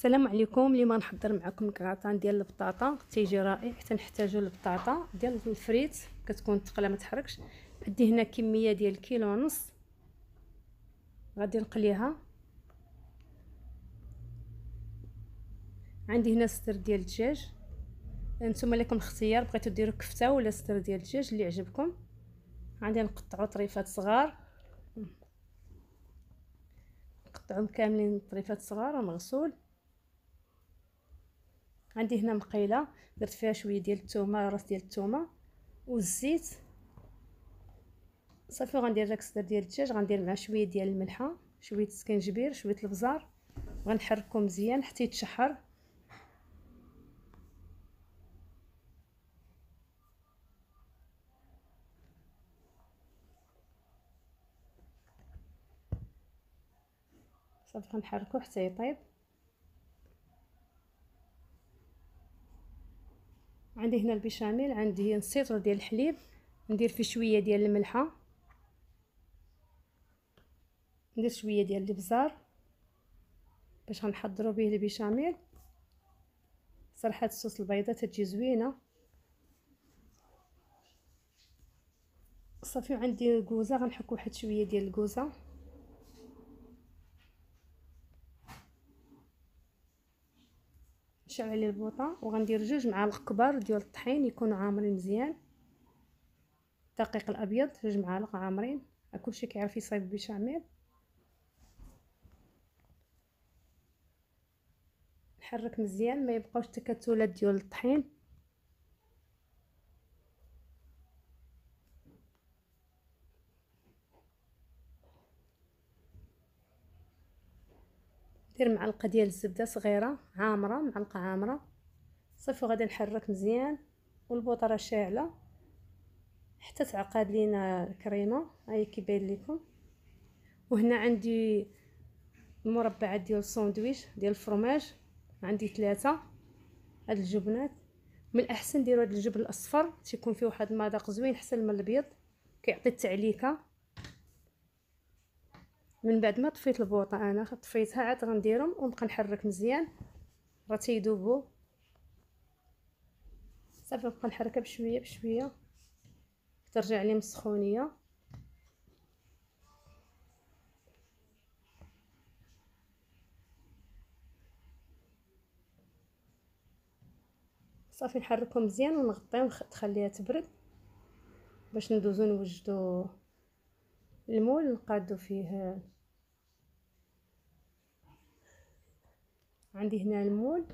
السلام عليكم. اليوم غنحضر معكم كراتان ديال البطاطا. تيجي رائع تنحتاجو البطاطا ديال الفريت. كتكون ثقيله ما تحركش. عندي هنا كمية ديال كيلو ونص. غادي نقليها. عندي هنا ستر ديال الدجاج. نتوما لكم الاختيار بغيتو ديروا كفتة ولا ستر ديال الدجاج اللي عجبكم. عندي نقطعوا طريفات صغار. نقطعهم كاملين طريفات صغار ومغسول عندي هنا مقيله درت فيها شوية ديال الثومه راس ديال الثومه والزيت. صافي غندير داك الصدر ديال الدجاج غندير معاه شوية ديال الملحه شوية السكنجبير شوية البزار. غنحركو مزيان حتى يتشحر. صافي غنحركو حتى يطيب. عندي هنا البيشاميل عندي لتر ديال الحليب ندير فيه شوية ديال الملحة ندير شوية ديال الإبزار باش غنحضروا به البيشاميل. صراحة الصوص البيضاء تجي زوينة. صافي عندي كوزه غنحك واحد شوية ديال الكوزة. نشعل البوطه وغندير جوج معالق كبار ديال الطحين يكونوا عامرين مزيان. الدقيق الأبيض جوج معالق عامرين. كلشي كيعرف يصايب بشاميل. نحرك مزيان ما يبقاوش تكتلات ديال الطحين. ندير معلقة ديال الزبدة صغيرة عامرة معلقة عامرة. صافي غادي نحرك مزيان والبوطه راه شاعلة. حتى تعقد لينا الكريمة. هاي كيبان لكم وهنا عندي المربعات ديال الساندويتش ديال الفرماج. عندي ثلاثة. هاد الجبنات. من الأحسن ديروا هاد الجبن الأصفر. تيكون فيه واحد المذاق زوين احسن من الابيض كيعطي التعليكة. من بعد ما طفيت البوطة أنا طفيتها عاد غنديرهم ونبقى نحرك مزيان. راه تيذوبوا صافي نبقى نحركها بشوية بشوية. ترجع لي السخونيه صافي نحركهم مزيان ونغطيهم تخليها تبرد باش ندوزو نوجدو المول نقادو فيه. عندي هنا المول.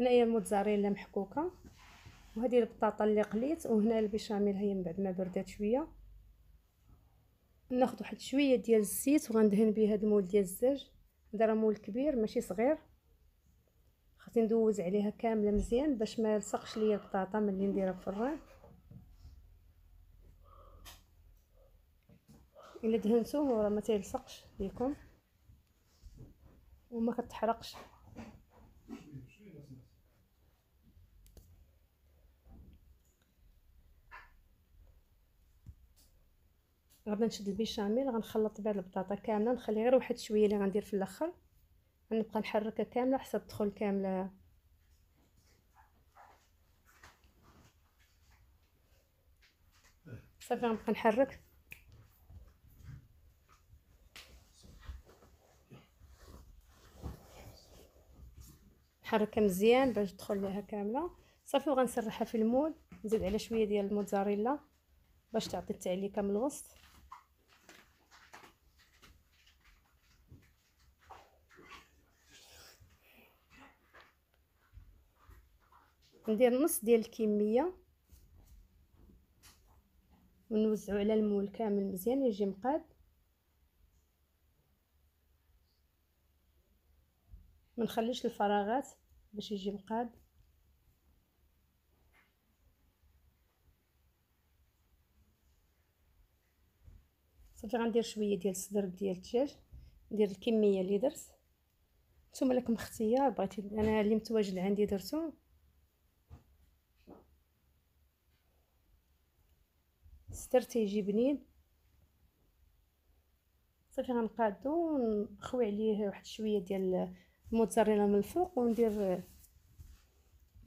هنايا الموتزاريلا محكوكة. وهذه البطاطا اللي قليت وهنا البيشاميل هي من بعد ما بردات شوية. ناخذ واحد شوية ديال الزيت وغندهن به هذا المول ديال الزاج هذا راه مول كبير ماشي صغير. خاصني ندوز عليها كاملة مزيان باش ما يلصقش ليا البطاطا ملي نديرها في الفران إلا دهنتوه راه ما تيلصقش ليكم وما كتحرقش. غادي نشد البيشاميل غنخلط بها البطاطا كاملة نخلي غير واحد شوية اللي غندير في الأخر. غنبقى نحركها كاملة حتى تدخل كاملة. صافي غنبقى نحرك. نحركها مزيان باش تدخل ليها كاملة. صافي وغنسرحها في المول. نزيد على شوية ديال الموتزاريلا باش تعطي التعليكه من الوسط. ندير نص ديال الكمية. ونوزعو على المول كامل مزيان يجي مقاد. ما نخليش الفراغات باش يجي مقاد. صافي غندير شوية ديال الصدر ديال الدجاج ندير الكمية اللي درت. نتوما لكم اختيار بغيتي أنا اللي متواجد عندي درتو. الصدر تيجي بنين. صافي غنقادو ونخوي عليه واحد شوية ديال الموتزاريلا من الفوق وندير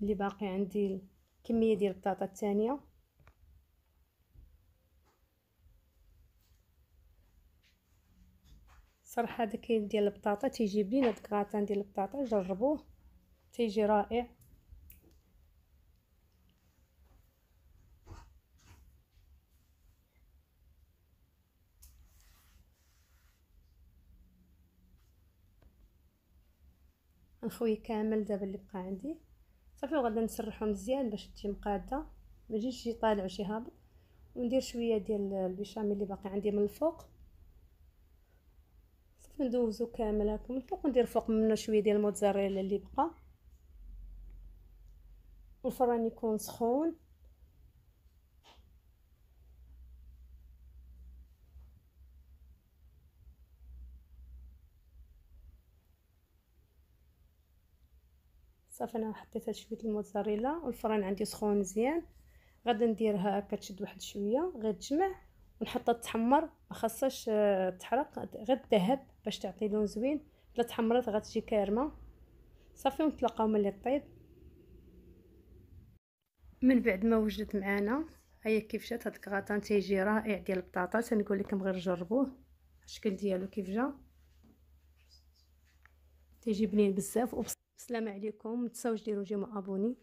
اللي باقي عندي كميه ديال البطاطا الثانية صراحة هذا ديال البطاطا تيجي هاد الكراتان ديال البطاطا جربوه تيجي رائع. نخوي كامل دابا اللي بقى عندي. صافي وغادا نسرحو مزيان باش تجي مقادة. ما يجيش شي طالع وشي هابط. وندير شوية ديال البيشاميل اللي باقي عندي من الفوق. صافي ندوزو كامل هكا من الفوق وندير فوق منه شوية ديال الموتزاريلا اللي بقى. والفران يكون سخون. صافي أنا حطيت شوية الموتزاريلا والفران عندي سخون مزيان. غادي نديرها هكا تشد واحد شوية غير تجمع ونحطها تحمر ما خاصهاش آه، تحرق غير الذهب باش تعطي لون زوين. إلا تحمرت غتجي كارمة. صافي ونتلاقاو ملي طيب. من بعد ما وجدت معانا هيا كيف جات هاد الكغاتان؟ تيجي رائع ديال البطاطا. تنقول لكم غير جربوه. الشكل ديالو كيف جا؟ تيجي بنين بزاف السلام عليكم متساوش ديروا جيمو أبوني.